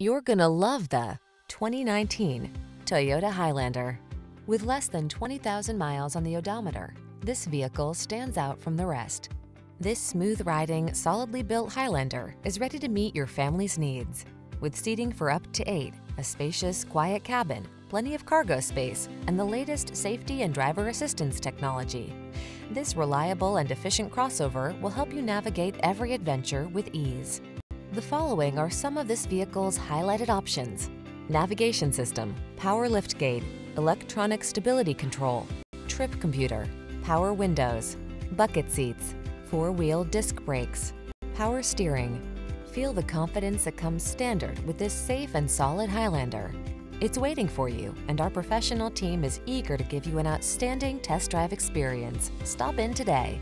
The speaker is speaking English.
You're gonna love the 2019 Toyota Highlander. With less than 20,000 miles on the odometer, this vehicle stands out from the rest. This smooth-riding, solidly built Highlander is ready to meet your family's needs. With seating for up to eight, a spacious, quiet cabin, plenty of cargo space, and the latest safety and driver assistance technology. This reliable and efficient crossover will help you navigate every adventure with ease. The following are some of this vehicle's highlighted options. Navigation system, power liftgate, electronic stability control, trip computer, power windows, bucket seats, four-wheel disc brakes, power steering. Feel the confidence that comes standard with this safe and solid Highlander. It's waiting for you, and our professional team is eager to give you an outstanding test drive experience. Stop in today.